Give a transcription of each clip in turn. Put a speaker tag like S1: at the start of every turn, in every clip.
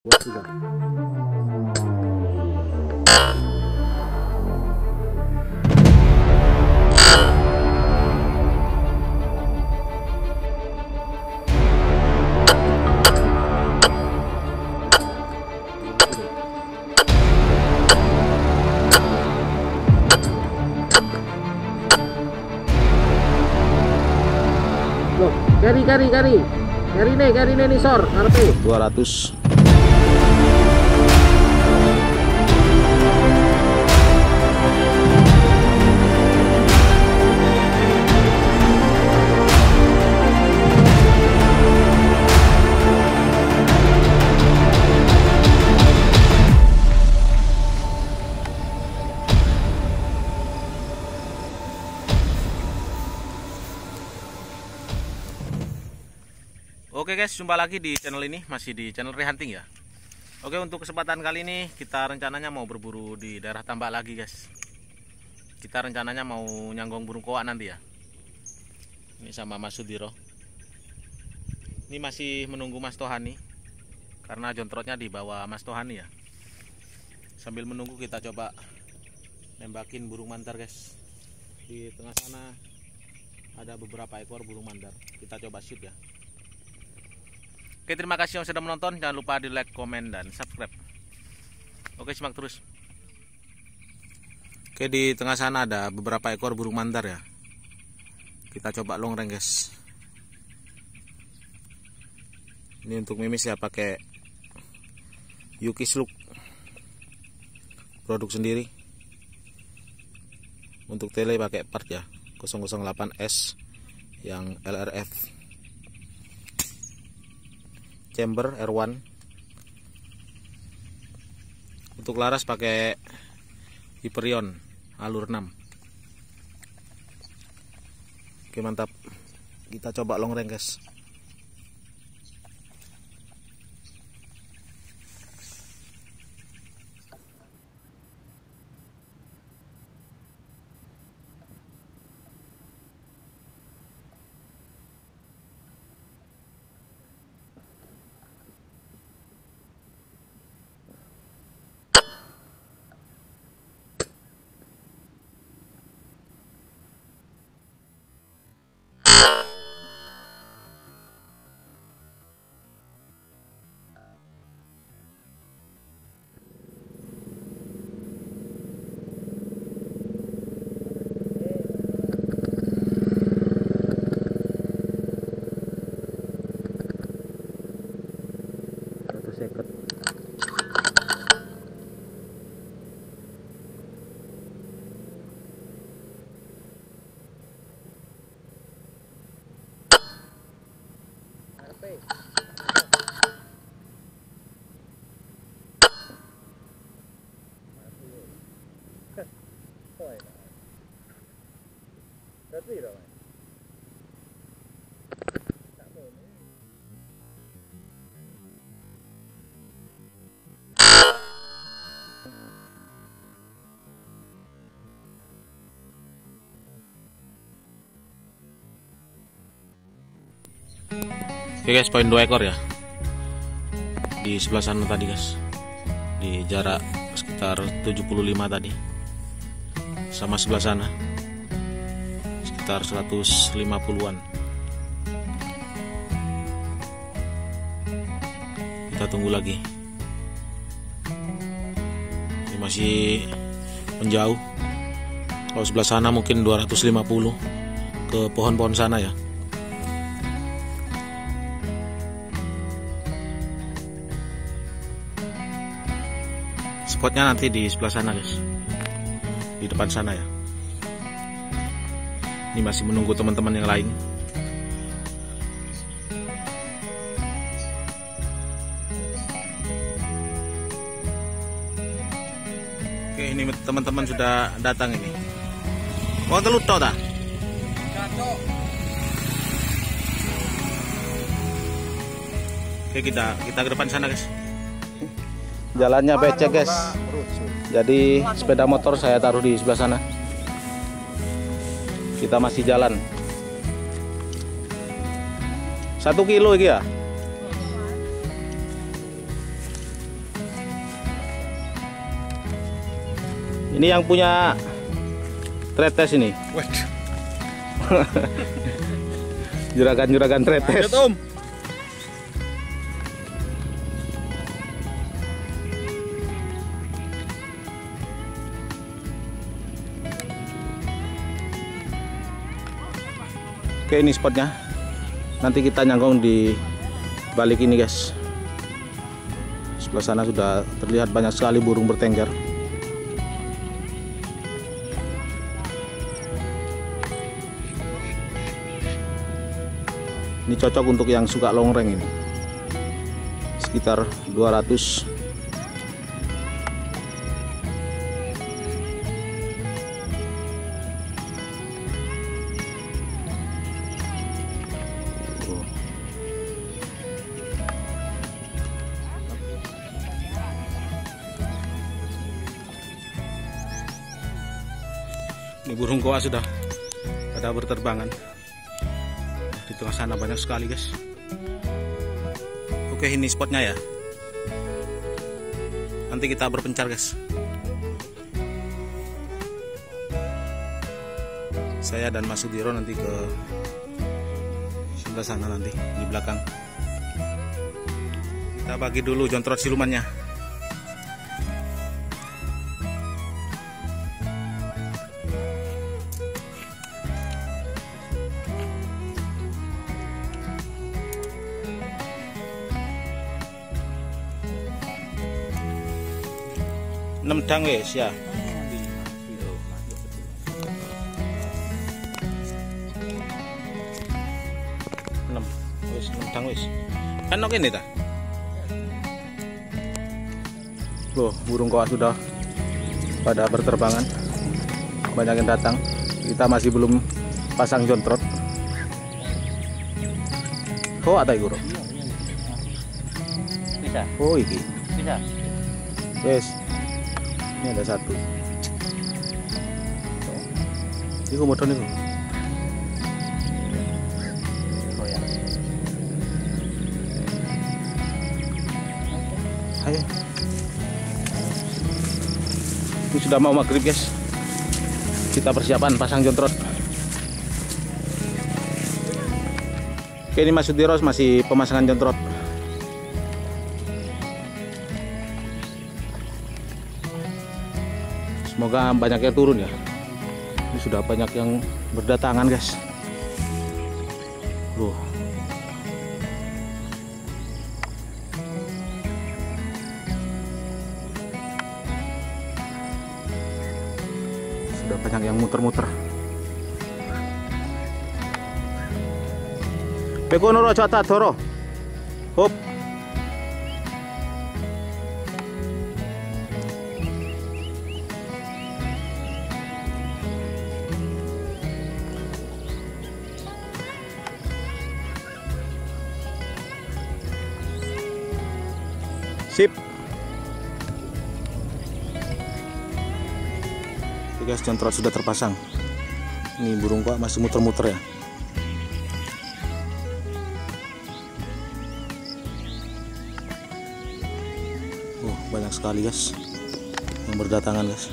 S1: Juga. Loh, kari kari kari. Kari nih, kari nih sor, ngarepe.
S2: 200
S3: guys, jumpa lagi di channel ini, masih di channel Rehunting ya. Oke, untuk kesempatan kali ini kita rencananya mau berburu di daerah Tambak lagi guys. Kita rencananya mau nyanggong burung koak nanti ya. Ini sama Mas Sudiro. Ini masih menunggu Mas Tohani karena jontrotnya di bawah Mas Tohani ya. Sambil menunggu kita coba nembakin burung mandar guys. Di tengah sana ada beberapa ekor burung mandar. Kita coba shoot ya. Oke terima kasih yang sudah menonton. Jangan lupa di like, komen, dan subscribe. Oke simak terus. Oke di tengah sana ada beberapa ekor burung mandar ya. Kita coba longreng guys. Ini untuk mimis ya pakai Yuki Slug Produk sendiri. Untuk tele pakai part ya. 008S Yang LRF chamber R1 untuk laras pakai Hyperion alur 6 oke mantap. Kita coba long range guys
S1: Yeah.
S3: Oke guys, poin 2 ekor ya. Di sebelah sana tadi guys. Di jarak sekitar 75 tadi. Sama sebelah sana. Sekitar 150-an. Kita tunggu lagi. Ini masih menjauh. Kalau sebelah sana mungkin 250 ke pohon-pohon sana ya. spotnya nanti di sebelah sana guys di depan sana ya. Ini masih menunggu teman-teman yang lain. Oke ini teman-teman sudah datang ini. Mau telut tau tak? oke kita kita ke depan sana guys. Jalannya becek guys jadi sepeda motor saya taruh di sebelah sana. Kita masih jalan. Satu kilo ya. Ini yang punya tretes ini. Juragan-juragan tretes. Oke ini spotnya. Nanti kita nyangkong di balik ini guys. Sebelah sana sudah terlihat banyak sekali burung bertengger. Ini cocok untuk yang suka longreng ini. Sekitar 200 burung koa sudah pada berterbangan. Di tengah sana banyak sekali guys. Oke ini spotnya ya. Nanti kita berpencar guys. Saya dan Mas Sudiro nanti ke sebelah sana nanti di belakang. Kita bagi dulu jontrot silumannya. Enam dang wes ya enam wes enam dang wes kan oke nih ta? Loh burung koa sudah pada berterbangan. Banyak yang datang. Kita masih belum pasang jontrot. Oh ada guru
S1: Bisa,
S3: oh iki.
S1: Bisa.
S3: wes ini ada satu. Ini komodo nih
S1: Oh ya.
S3: ayo. Ini sudah mau maghrib guys. Kita persiapan pasang jontrot. Oke ini Mas Sudiros masih pemasangan jontrot semoga banyak yang turun ya. Ini sudah banyak yang berdatangan guys. Loh. sudah banyak yang muter-muter. Pekono rojo doro Oke guys, jontrot sudah terpasang. Ini burung kok masih muter-muter ya. Oh, banyak sekali guys yang berdatangan guys.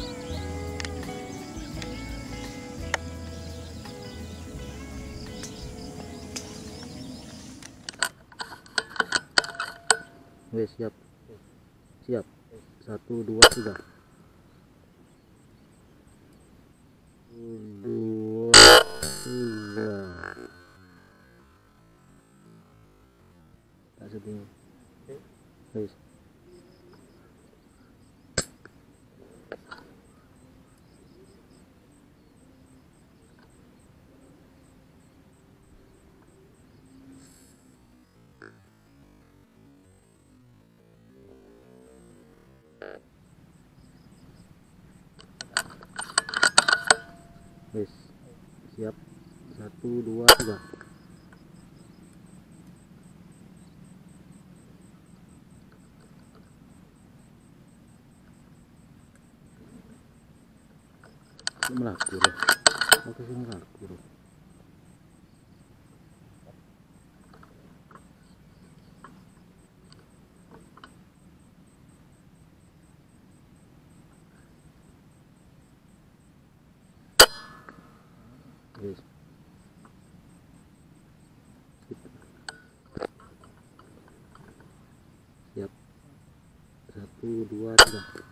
S1: Wes siap. Siap. Satu, dua, tiga. Wes. Siap. Satu, dua, tiga. melaku loh mau ke. Siap. Satu, dua, tiga.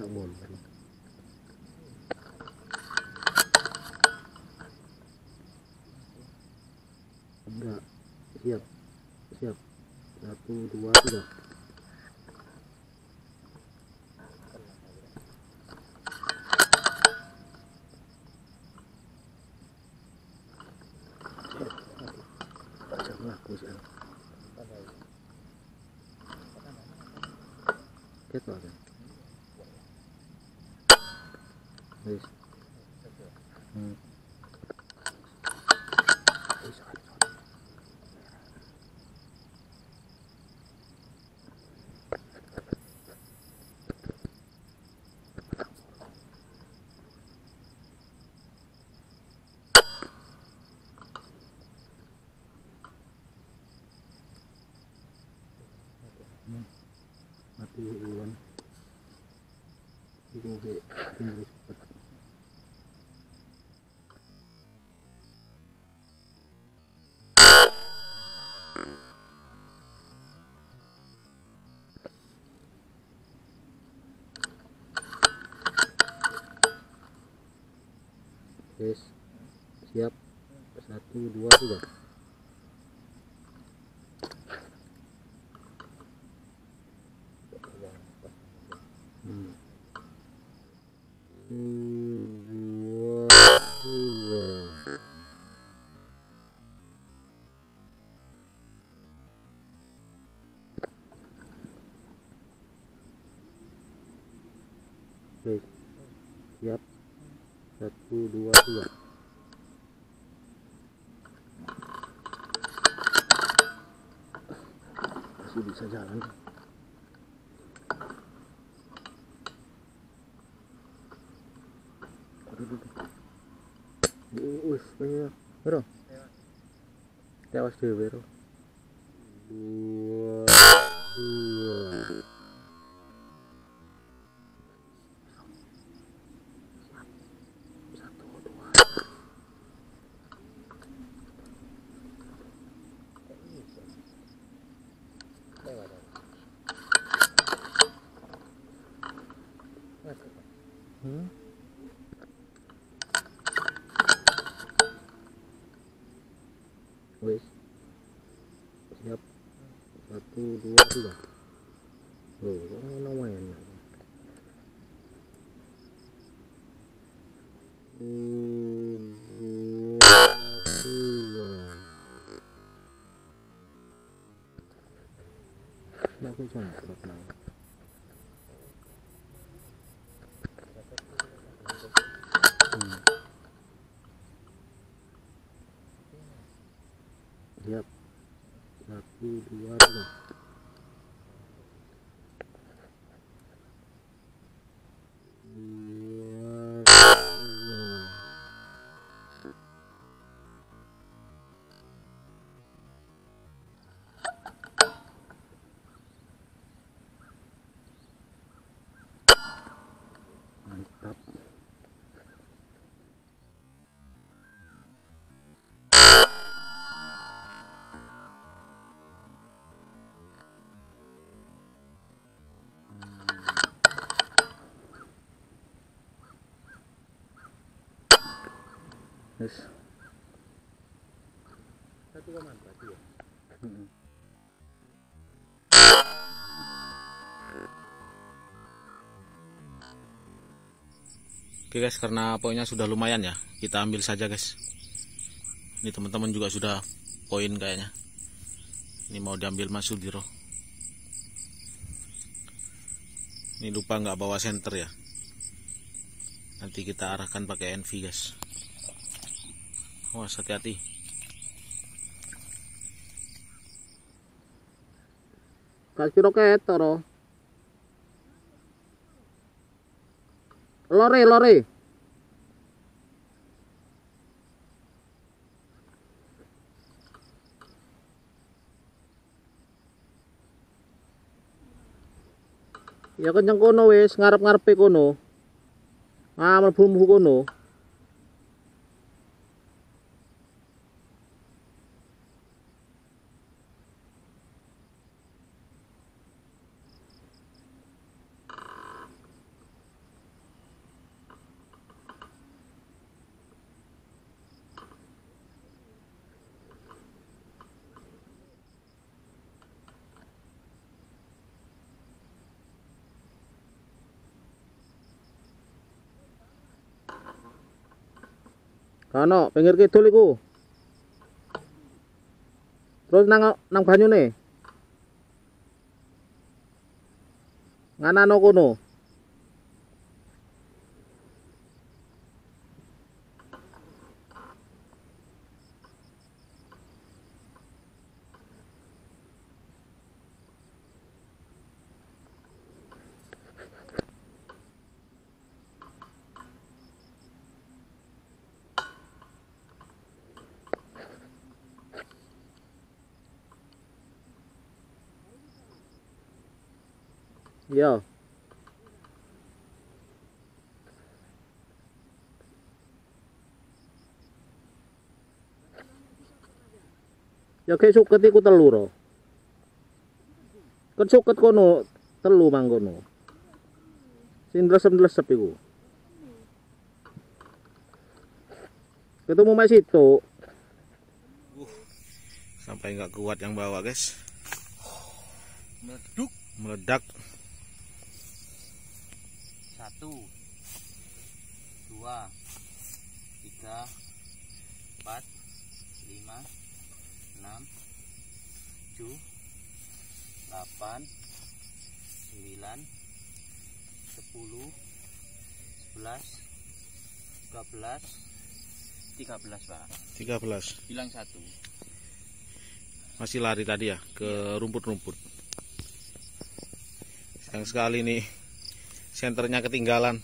S1: Agak boleh. Enggak. Siap. Siap. Satu, dua, tiga. Jangan aku sih. Kita Siap. Satu, dua, tiga. Hmm. Baik. Siap. Satu, dua, tiga. Bisa jalan. Wih, banyak. Bro. Tewas dhewe, bro. Satu, dua. Hmm? Wis. Siap. Satu, dua, tiga. Loh, kok ngono main. Dua, tiga. Nah, aku jangkrik nang. Hmm. Yes.
S2: Satu koma empat ya.
S1: Mm-mm.
S3: Oke guys, karena poinnya sudah lumayan ya, kita ambil saja guys. Ini teman-teman juga sudah poin kayaknya. ini mau diambil Mas Sudiro ini lupa nggak bawa senter ya nanti kita arahkan pakai NV guys awas hati-hati
S1: Kasih roket toro. Lore, lore. Ya kenceng kono wis, ngarep-ngarepe kono. Ah, mlebu kono. Kano, pinggir kidul iku. Terus nang nang banyune. Nganano kono. Iya. Ya kayak suket iku telu ro. Kan suket kono telu mangkono. Sing ndlesep-ndlesep iku. Ketemu mas itu.
S3: sampai nggak kuat yang bawa guys
S2: meleduk
S3: meledak
S2: satu. Dua. Tiga. Empat. Lima. Enam. Tujuh. Delapan sembilan. Sepuluh. Sebelas. Dua belas. Tiga belas pak.
S3: 13
S2: hilang satu.
S3: Masih lari tadi ya ke rumput-rumput. Sayang sekali nih senternya ketinggalan.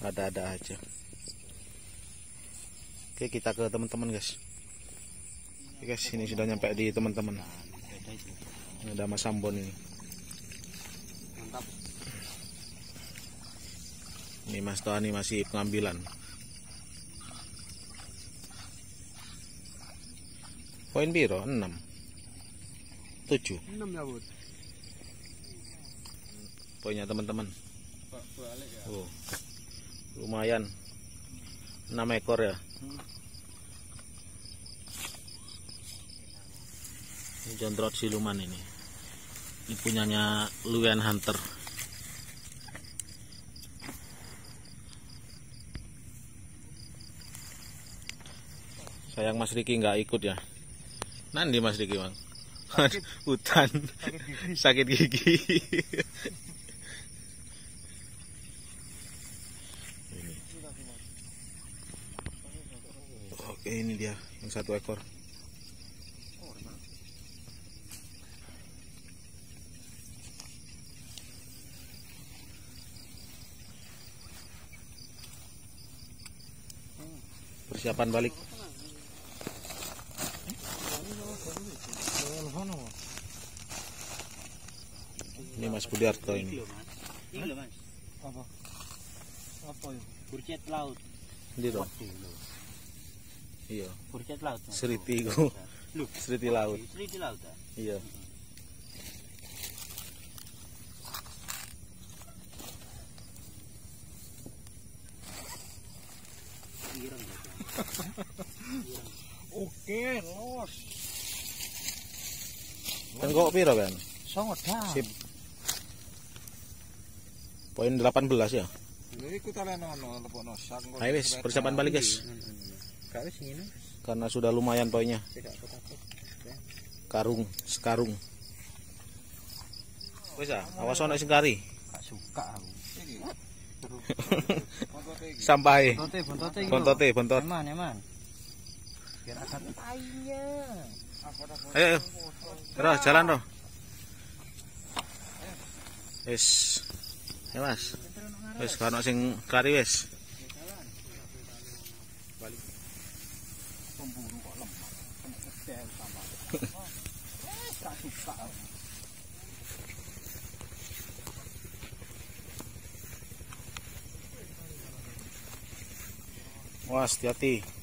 S3: Ada-ada aja. Oke kita ke teman-teman guys. Oke guys ini sudah nyampe di teman-teman. Ini ada mas Ambon ini.
S2: Mantap
S3: ini mas Toani masih pengambilan. Poin biro 6 7
S2: enam ya bud
S3: poinnya teman-teman
S2: ya
S3: Oh, lumayan 6 ekor ya. Ini jontrot siluman ini. Ini punyanya Luan Hunter. Sayang Mas Riki nggak ikut ya. Nanti Mas Riki bang. Hutan sakit gigi. Oke ini dia yang satu ekor. Persiapan balik. Ini Mas Budiarto ini.
S2: ini loh mas
S4: apa
S2: kurcet laut
S3: Ini toh. Iya,
S2: kurcet laut
S3: seriti ku.
S2: Loh.
S3: Seriti laut.
S2: Istri di laut.
S3: Iya.
S2: Ya,
S4: oke los
S3: Tenggok piro kan?
S4: sangat dah
S3: Sip. Poin 18 ya. Ayo wis, persiapan balik guys. Karena sudah lumayan poinnya.
S4: tidak takut.
S3: Karung sekarung. Wis ah awas ana sing kari.
S2: Suka aku.
S3: sampahe
S2: Bontote, bontote iki.
S3: bontote
S2: Eman, eman. Biar
S3: ayo ayo. Roh, jalan roh. Wis. Ya mas wis gak ana sing kari wis
S2: Pemburu sama.
S3: Was hati-hati